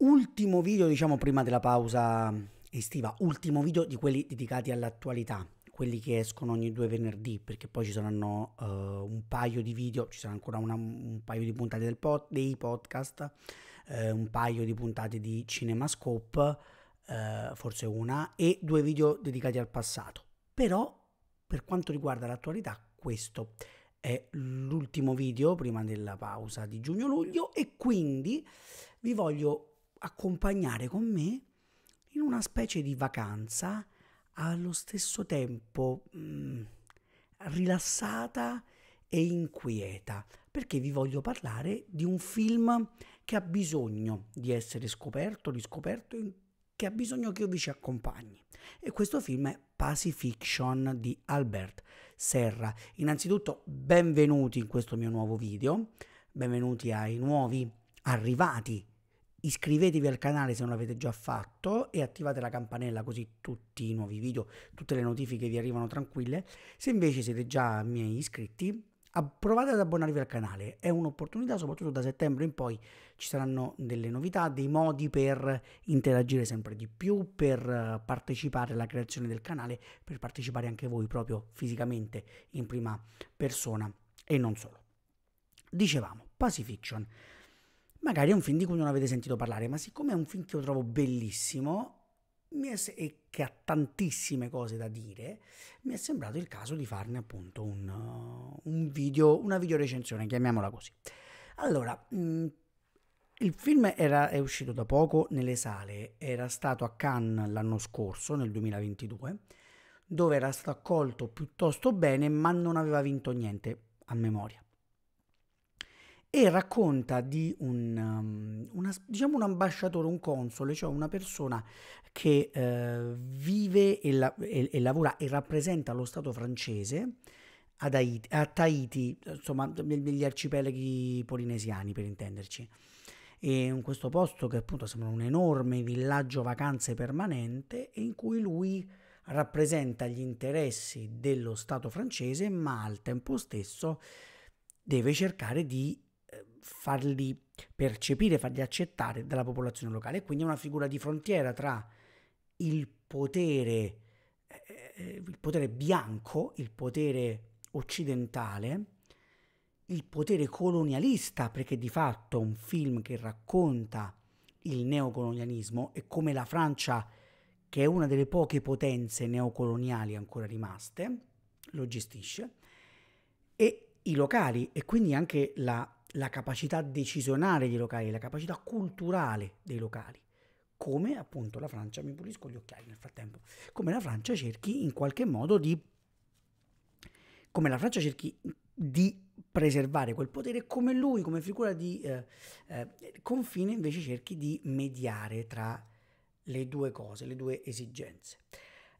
Ultimo video, diciamo, prima della pausa estiva, ultimo video di quelli dedicati all'attualità, quelli che escono ogni due venerdì, perché poi ci saranno uh, un paio di video, ci sarà ancora una, un paio di puntate del pod, dei podcast, uh, un paio di puntate di CinemaScope, uh, forse una, e due video dedicati al passato. Però, per quanto riguarda l'attualità, questo è l'ultimo video prima della pausa di giugno-luglio e quindi vi voglio accompagnare con me in una specie di vacanza allo stesso tempo mh, mm, rilassata e inquieta, perché vi voglio parlare di un film che ha bisogno di essere scoperto, riscoperto, che ha bisogno che io vi ci accompagni. E questo film è Pacifiction di Albert Serra. Innanzitutto benvenuti in questo mio nuovo video, benvenuti ai nuovi arrivati Iscrivetevi al canale se non l'avete già fatto e attivate la campanella così tutti i nuovi video, tutte le notifiche vi arrivano tranquille. Se invece siete già miei iscritti, provate ad abbonarvi al canale, è un'opportunità, soprattutto da settembre in poi ci saranno delle novità, dei modi per interagire sempre di più, per eh, partecipare alla creazione del canale, per partecipare anche voi proprio fisicamente in prima persona e non solo. Dicevamo, Pacifiction magari è un film di cui non avete sentito parlare, ma siccome è un film che io trovo bellissimo e che ha tantissime cose da dire, mi è sembrato il caso di farne appunto un, un video, una video recensione, chiamiamola così. Allora, mm, il film era, è uscito da poco nelle sale, era stato a Cannes l'anno scorso, nel 2022, dove era stato accolto piuttosto bene, ma non aveva vinto niente a memoria e racconta di un, um, una, diciamo un ambasciatore, un console, cioè una persona che uh, vive e, la, e, e, lavora e rappresenta lo Stato francese Haiti, a Tahiti, insomma negli arcipelaghi polinesiani per intenderci. E in questo posto che appunto sembra un enorme villaggio vacanze permanente in cui lui rappresenta gli interessi dello Stato francese ma al tempo stesso deve cercare di farli percepire, farli accettare dalla popolazione locale. Quindi è una figura di frontiera tra il potere, eh, il potere bianco, il potere occidentale, il potere colonialista, perché di fatto è un film che racconta il neocolonialismo e come la Francia, che è una delle poche potenze neocoloniali ancora rimaste, lo gestisce, e i locali e quindi anche la la capacità decisionale dei locali, la capacità culturale dei locali. Come appunto la Francia, mi pulisco gli occhiali nel frattempo, come la Francia cerchi in qualche modo di, come la Francia cerchi di preservare quel potere, come lui, come figura di eh, eh, confine, invece cerchi di mediare tra le due cose, le due esigenze.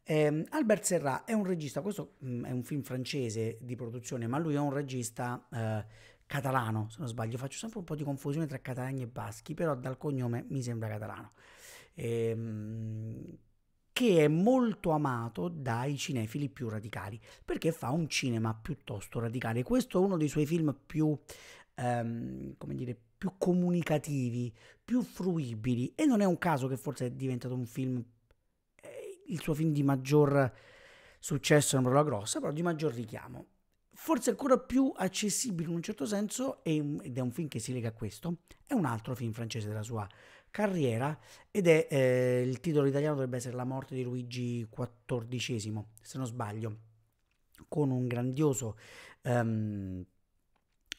Eh, Albert Serra è un regista, questo mh, mm, è un film francese di produzione, ma lui è un regista eh, catalano, se non sbaglio, faccio sempre un po' di confusione tra catalani e baschi, però dal cognome mi sembra catalano, ehm, che è molto amato dai cinefili più radicali, perché fa un cinema piuttosto radicale. Questo è uno dei suoi film più, ehm, come dire, più comunicativi, più fruibili, e non è un caso che forse è diventato un film, eh, il suo film di maggior successo, non parola grossa, però di maggior richiamo forse ancora più accessibile in un certo senso, ed è un film che si lega a questo, è un altro film francese della sua carriera ed è eh, il titolo italiano dovrebbe essere La morte di Luigi XIV, se non sbaglio, con un grandioso... Um,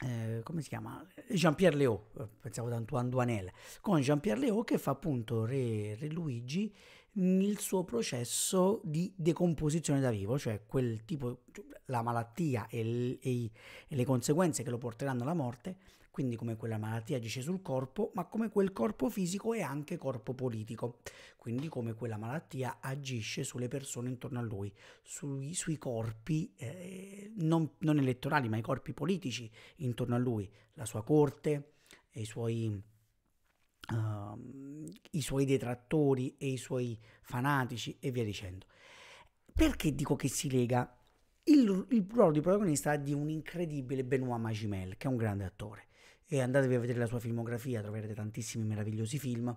eh, come si chiama? Jean-Pierre Léo, pensavo ad Antoine Douanel, con Jean-Pierre Léo che fa appunto Re, Re Luigi nel suo processo di decomposizione da vivo, cioè quel tipo, la malattia e, e, e, le conseguenze che lo porteranno alla morte, quindi come quella malattia agisce sul corpo, ma come quel corpo fisico è anche corpo politico, quindi come quella malattia agisce sulle persone intorno a lui, sui, sui corpi eh, non, non elettorali, ma i corpi politici intorno a lui, la sua corte i suoi uh, i suoi detrattori e i suoi fanatici e via dicendo. Perché dico che si lega? Il, il ruolo di protagonista di un incredibile Benoît Magimel, che è un grande attore. E andatevi a vedere la sua filmografia, troverete tantissimi meravigliosi film.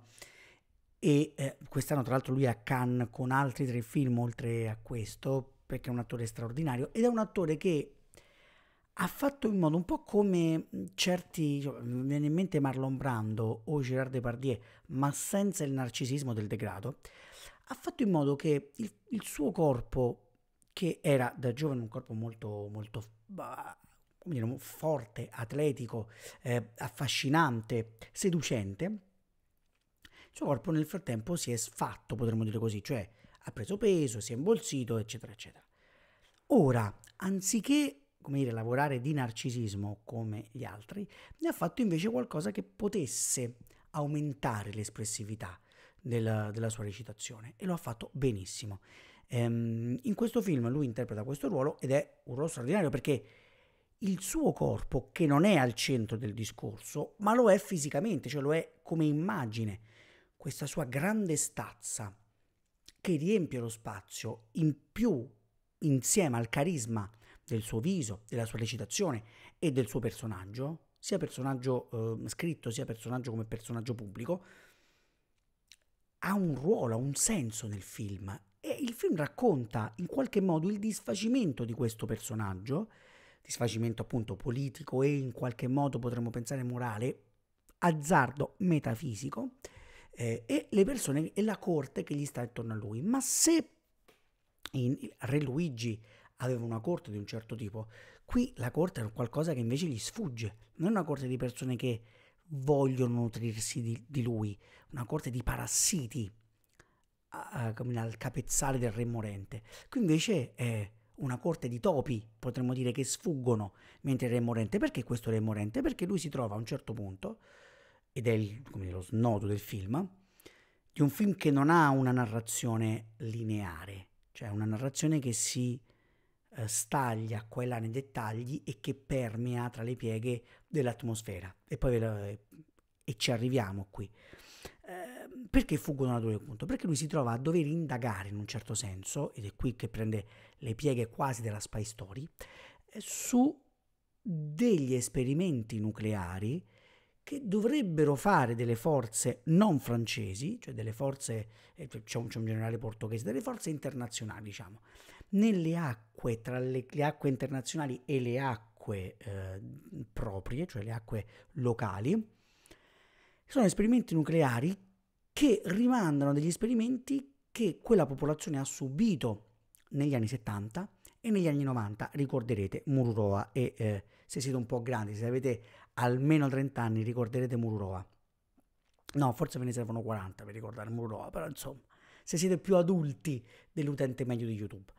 e eh, quest'anno tra l'altro lui è a Cannes con altri tre film oltre a questo, perché è un attore straordinario ed è un attore che ha fatto in modo un po' come certi, mi viene in mente Marlon Brando o Gerard Depardieu, ma senza il narcisismo del degrado, ha fatto in modo che il, il suo corpo, che era da giovane un corpo molto, molto dire, forte, atletico, eh, affascinante, seducente, il suo corpo nel frattempo si è sfatto, potremmo dire così, cioè ha preso peso, si è imbolsito, eccetera, eccetera. Ora, anziché come dire, lavorare di narcisismo come gli altri, ne ha fatto invece qualcosa che potesse aumentare l'espressività del, della sua recitazione e lo ha fatto benissimo. Ehm, in questo film lui interpreta questo ruolo ed è un ruolo straordinario perché il suo corpo, che non è al centro del discorso, ma lo è fisicamente, cioè lo è come immagine, questa sua grande stazza che riempie lo spazio in più insieme al carisma del suo viso, della sua recitazione e del suo personaggio, sia personaggio eh, scritto sia personaggio come personaggio pubblico, ha un ruolo, ha un senso nel film e il film racconta in qualche modo il disfacimento di questo personaggio, disfacimento appunto politico e in qualche modo potremmo pensare morale, azzardo metafisico eh, e le persone e la corte che gli sta intorno a lui. Ma se in Re Luigi aveva una corte di un certo tipo. Qui la corte è qualcosa che invece gli sfugge, non è una corte di persone che vogliono nutrirsi di, di lui, una corte di parassiti a, al capezzale del re morente. Qui invece è una corte di topi, potremmo dire, che sfuggono mentre il re morente. Perché questo re morente? Perché lui si trova a un certo punto, ed è il, dire, lo snodo del film, di un film che non ha una narrazione lineare, cioè una narrazione che si eh, staglia qua là nei dettagli e che permea tra le pieghe dell'atmosfera. E poi e ci arriviamo qui. Eh, perché fuggono da dove appunto? Perché lui si trova a dover indagare in un certo senso, ed è qui che prende le pieghe quasi della spy story, eh, su degli esperimenti nucleari che dovrebbero fare delle forze non francesi, cioè delle forze, eh, c'è un, c'è un generale portoghese, delle forze internazionali, diciamo, nelle acque, tra le, le acque internazionali e le acque eh, proprie, cioè le acque locali, sono esperimenti nucleari che rimandano degli esperimenti che quella popolazione ha subito negli anni 70 e negli anni 90. Ricorderete Mururoa e eh, se siete un po' grandi, se avete almeno 30 anni, ricorderete Mururoa. No, forse ve ne servono 40 per ricordare Mururoa, però insomma, se siete più adulti dell'utente medio di YouTube.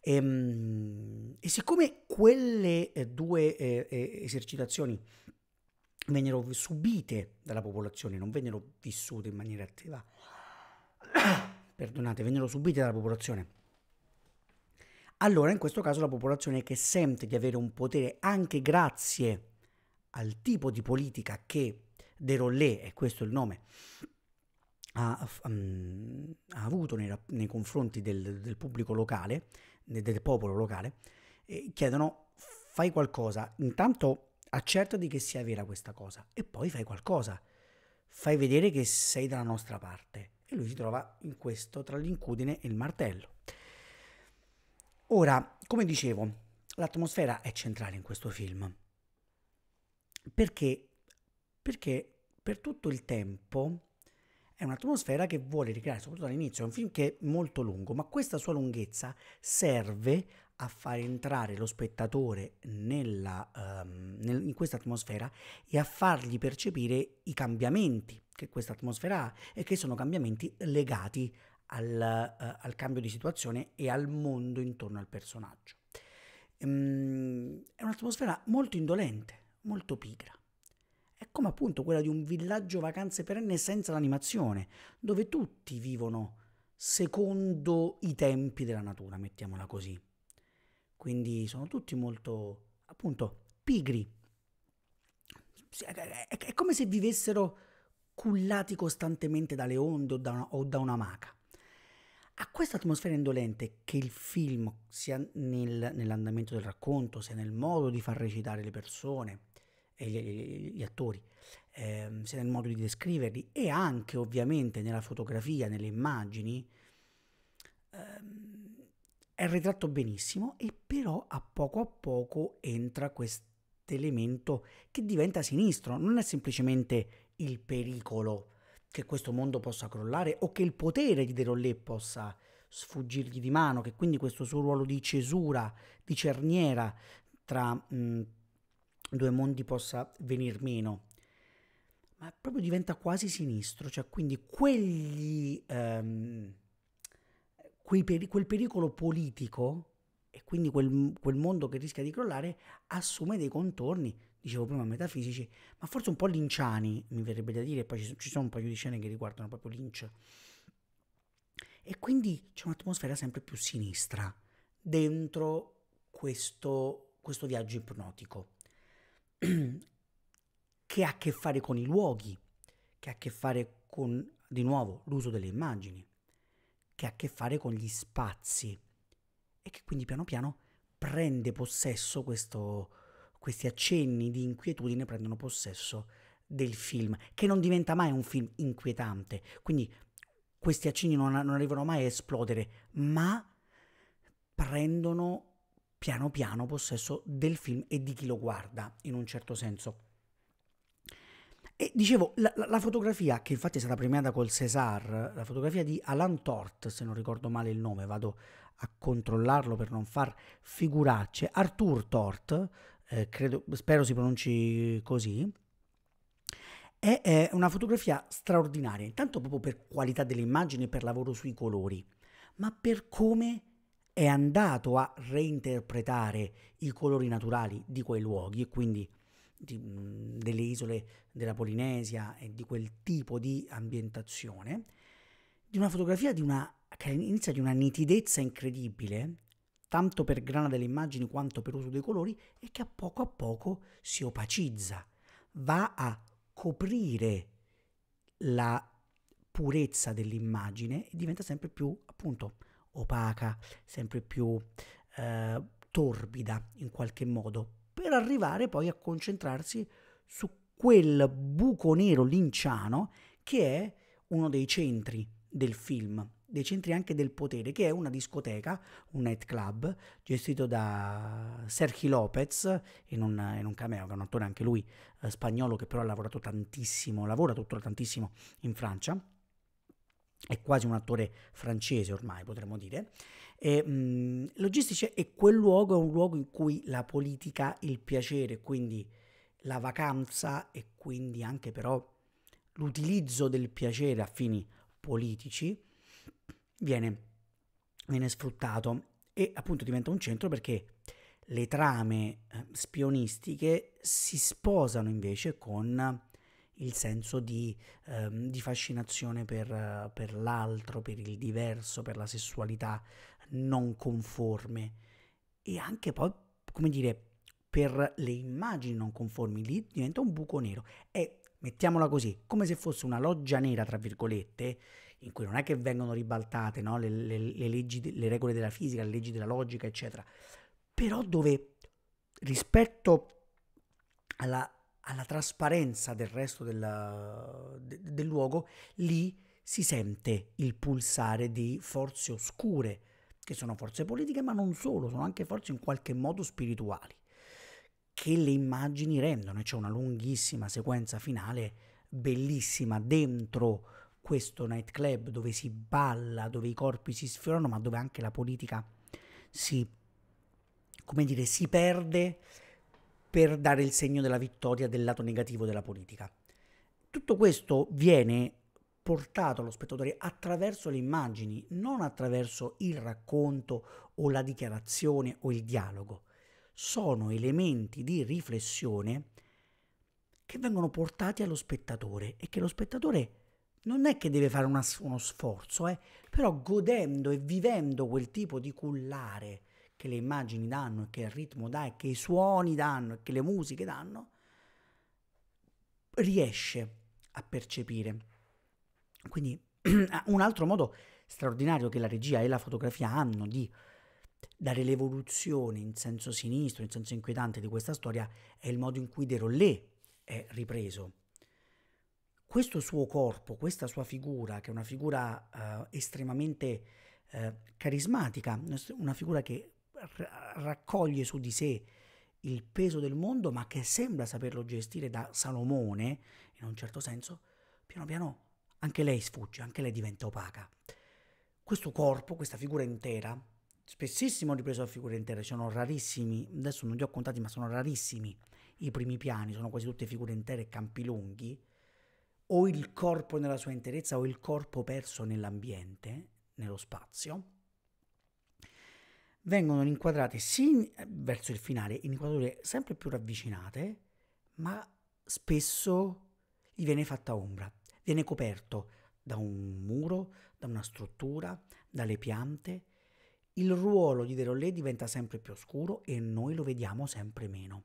E, ehm, e siccome quelle eh, due eh, eh, esercitazioni vennero subite dalla popolazione, non vennero vissute in maniera attiva, perdonate, vennero subite dalla popolazione. Allora in questo caso la popolazione che sente di avere un potere anche grazie al tipo di politica che De Rollet, e questo è il nome, ha, um, ha avuto nei, nei confronti del, del, pubblico locale, del popolo locale, eh, chiedono fai qualcosa, intanto accertati che sia vera questa cosa e poi fai qualcosa, fai vedere che sei dalla nostra parte. E lui si trova in questo tra l'incudine e il martello. Ora, come dicevo, l'atmosfera è centrale in questo film. Perché? Perché per tutto il tempo è un'atmosfera che vuole ricreare, soprattutto all'inizio, è un film che è molto lungo, ma questa sua lunghezza serve a far entrare lo spettatore nella, um, nel, in questa atmosfera e a fargli percepire i cambiamenti che questa atmosfera ha e che sono cambiamenti legati al, uh, al cambio di situazione e al mondo intorno al personaggio. Um, è un'atmosfera molto indolente, molto pigra come appunto quella di un villaggio vacanze perenne senza l'animazione, dove tutti vivono secondo i tempi della natura, mettiamola così. Quindi sono tutti molto, appunto, pigri. È come se vivessero cullati costantemente dalle onde o da una, o da una maca. A questa atmosfera indolente che il film, sia nel, nell'andamento del racconto, sia nel modo di far recitare le persone, e gli, gli, gli attori, eh, sia nel modo di descriverli e anche ovviamente nella fotografia, nelle immagini, ehm, è ritratto benissimo e però a poco a poco entra questo elemento che diventa sinistro, non è semplicemente il pericolo che questo mondo possa crollare o che il potere di Derollé possa sfuggirgli di mano, che quindi questo suo ruolo di cesura, di cerniera tra mh, due mondi possa venir meno. Ma proprio diventa quasi sinistro, cioè quindi quegli, ehm, peri- quel pericolo politico e quindi quel, quel mondo che rischia di crollare assume dei contorni dicevo prima metafisici, ma forse un po' linciani, mi verrebbe da dire, poi ci sono un paio di scene che riguardano proprio Lynch. E quindi c'è un'atmosfera sempre più sinistra dentro questo, questo viaggio ipnotico, che ha a che fare con i luoghi, che ha a che fare con, di nuovo, l'uso delle immagini, che ha a che fare con gli spazi e che quindi piano piano prende possesso questo, questi accenni di inquietudine prendono possesso del film, che non diventa mai un film inquietante. Quindi questi accenni non, non arrivano mai a esplodere, ma prendono piano piano possesso del film e di chi lo guarda, in un certo senso. E dicevo, la, la, fotografia, che infatti è stata premiata col César, la fotografia di Alan Tort, se non ricordo male il nome, vado a controllarlo per non far figuracce, Arthur Tort, eh, credo, spero si pronunci così, è, è, una fotografia straordinaria, intanto proprio per qualità delle immagini e per lavoro sui colori, ma per come è andato a reinterpretare i colori naturali di quei luoghi e quindi di, delle isole della Polinesia e di quel tipo di ambientazione, di una fotografia di una, che inizia di una nitidezza incredibile, tanto per grana delle immagini quanto per uso dei colori, e che a poco a poco si opacizza, va a coprire la purezza dell'immagine e diventa sempre più appunto opaca, sempre più eh, torbida in qualche modo, per arrivare poi a concentrarsi su quel buco nero linciano che è uno dei centri del film, dei centri anche del potere, che è una discoteca, un nightclub, gestito da Sergio Lopez, in un, in un cameo, che è un attore anche lui eh, spagnolo, che però ha lavorato tantissimo, lavora tuttora tantissimo in Francia, è quasi un attore francese ormai, potremmo dire. E, mh, Logistici e quel luogo è un luogo in cui la politica, il piacere, quindi la vacanza e quindi anche però l'utilizzo del piacere a fini politici viene, viene sfruttato e appunto diventa un centro perché le trame eh, spionistiche si sposano invece con il senso di, ehm, di fascinazione per, per, l'altro, per il diverso, per la sessualità non conforme e anche poi, come dire, per le immagini non conformi, lì diventa un buco nero. È, mettiamola così, come se fosse una loggia nera, tra virgolette, in cui non è che vengono ribaltate no? le, le, le, leggi, le regole della fisica, le leggi della logica, eccetera, però dove rispetto alla, alla trasparenza del resto del, de, del luogo, lì si sente il pulsare di forze oscure, che sono forze politiche, ma non solo, sono anche forze in qualche modo spirituali, che le immagini rendono. C'è una lunghissima sequenza finale, bellissima, dentro questo nightclub dove si balla, dove i corpi si sfiorano, ma dove anche la politica si, come dire, si perde per dare il segno della vittoria del lato negativo della politica. Tutto questo viene portato allo spettatore attraverso le immagini, non attraverso il racconto o la dichiarazione o il dialogo. Sono elementi di riflessione che vengono portati allo spettatore e che lo spettatore non è che deve fare una, uno sforzo, eh, però godendo e vivendo quel tipo di cullare che le immagini danno, che il ritmo dà, che i suoni danno, che le musiche danno, riesce a percepire. Quindi un altro modo straordinario che la regia e la fotografia hanno di dare l'evoluzione in senso sinistro, in senso inquietante di questa storia, è il modo in cui Derollé è ripreso. Questo suo corpo, questa sua figura, che è una figura uh, estremamente uh, carismatica, una figura che raccoglie su di sé il peso del mondo, ma che sembra saperlo gestire da Salomone, in un certo senso, piano piano anche lei sfugge, anche lei diventa opaca. Questo corpo, questa figura intera, spessissimo ripreso a figure intere, sono rarissimi, adesso non li ho contati, ma sono rarissimi i primi piani, sono quasi tutte figure intere e campi lunghi, o il corpo nella sua interezza o il corpo perso nell'ambiente, nello spazio, vengono inquadrate sì verso il finale in inquadrature sempre più ravvicinate, ma spesso gli viene fatta ombra, viene coperto da un muro, da una struttura, dalle piante. Il ruolo di Derollé diventa sempre più oscuro e noi lo vediamo sempre meno.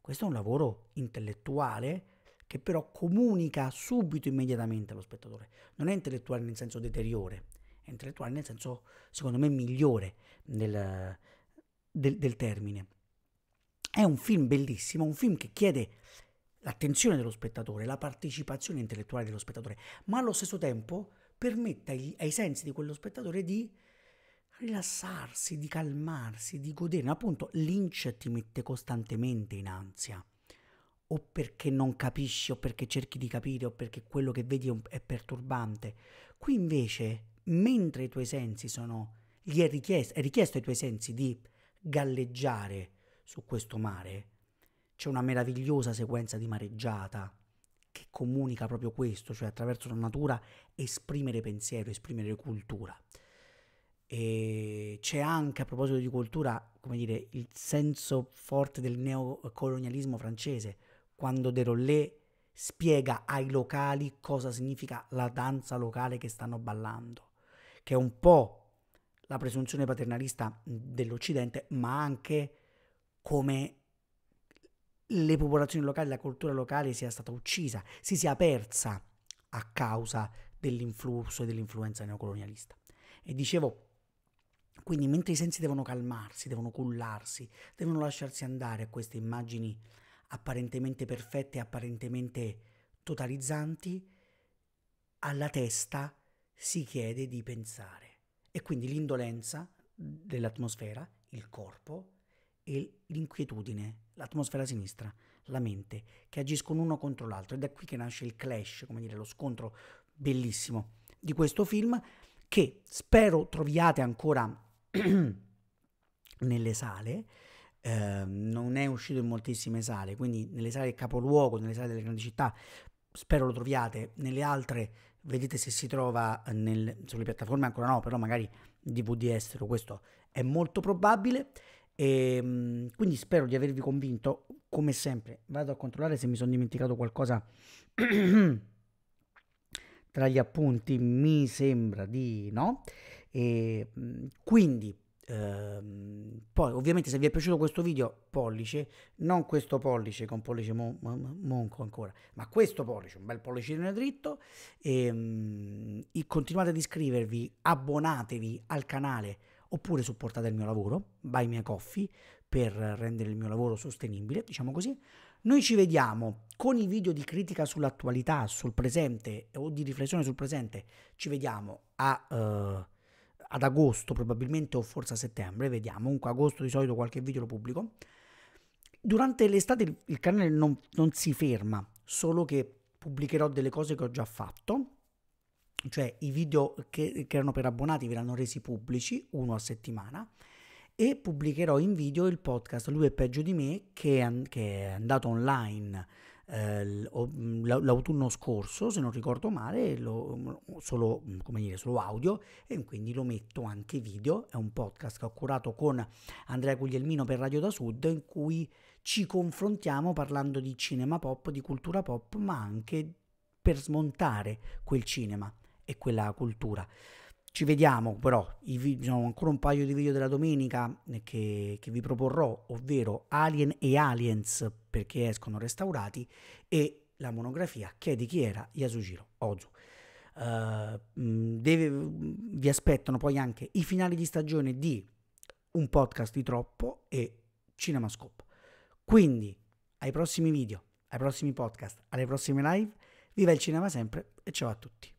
Questo è un lavoro intellettuale che però comunica subito, immediatamente allo spettatore. Non è intellettuale nel senso deteriore, intellettuale nel senso, secondo me, migliore del, del, del termine. È un film bellissimo, un film che chiede l'attenzione dello spettatore, la partecipazione intellettuale dello spettatore, ma allo stesso tempo permette ai, ai sensi di quello spettatore di rilassarsi, di calmarsi, di godere. Appunto, Lynch ti mette costantemente in ansia, o perché non capisci, o perché cerchi di capire, o perché quello che vedi è perturbante. Qui invece mentre i tuoi sensi sono, gli è richiesto, è richiesto ai tuoi sensi di galleggiare su questo mare, c'è una meravigliosa sequenza di mareggiata che comunica proprio questo, cioè attraverso la natura esprimere pensiero, esprimere cultura. E c'è anche a proposito di cultura, come dire, il senso forte del neocolonialismo francese, quando Derollé spiega ai locali cosa significa la danza locale che stanno ballando che è un po' la presunzione paternalista dell'Occidente, ma anche come le popolazioni locali, la cultura locale sia stata uccisa, si sia persa a causa dell'influsso e dell'influenza neocolonialista. E dicevo, quindi mentre i sensi devono calmarsi, devono cullarsi, devono lasciarsi andare a queste immagini apparentemente perfette, apparentemente totalizzanti, alla testa si chiede di pensare. E quindi l'indolenza dell'atmosfera, il corpo e l'inquietudine, l'atmosfera sinistra, la mente, che agiscono uno contro l'altro. Ed è qui che nasce il clash, come dire, lo scontro bellissimo di questo film che spero troviate ancora nelle sale. Eh, non è uscito in moltissime sale, quindi nelle sale del capoluogo, nelle sale delle grandi città, spero lo troviate, nelle altre vedete se si trova nel, sulle piattaforme ancora no, però magari DVD estero, questo è molto probabile. E, ehm, quindi spero di avervi convinto, come sempre. Vado a controllare se mi sono dimenticato qualcosa tra gli appunti, mi sembra di no. E, quindi Ehm, poi ovviamente se vi è piaciuto questo video pollice, non questo pollice con pollice mon- monco ancora, ma questo pollice, un bel pollice dritto, e, um, continuate ad iscrivervi, abbonatevi al canale oppure supportate il mio lavoro, Buy Me Coffee, per rendere il mio lavoro sostenibile, diciamo così. Noi ci vediamo con i video di critica sull'attualità, sul presente o di riflessione sul presente, ci vediamo a... Uh, ad agosto probabilmente o forse a settembre, vediamo, comunque agosto di solito qualche video lo pubblico. Durante l'estate il, canale non, non si ferma, solo che pubblicherò delle cose che ho già fatto, cioè i video che, che erano per abbonati verranno resi pubblici, uno a settimana, e pubblicherò in video il podcast Lui è peggio di me che è, che è andato online eh, mm, l'autunno scorso, se non ricordo male, lo, mm, solo, mm, dire, solo audio e quindi lo metto anche video. È un podcast che ho curato con Andrea Guglielmino per Radio da Sud in cui ci confrontiamo parlando di cinema pop, di cultura pop, ma anche per smontare quel cinema e quella cultura. Ci vediamo però, i video, sono ancora un paio di video della domenica che, che vi proporrò, ovvero Alien e Aliens perché escono restaurati e la monografia Chiedi chi era Yasujiro Ozu. Uh, deve, vi aspettano poi anche i finali di stagione di Un podcast di troppo e Cinemascope. Quindi ai prossimi video. ai prossimi podcast, alle prossime live. Viva il cinema sempre e ciao a tutti.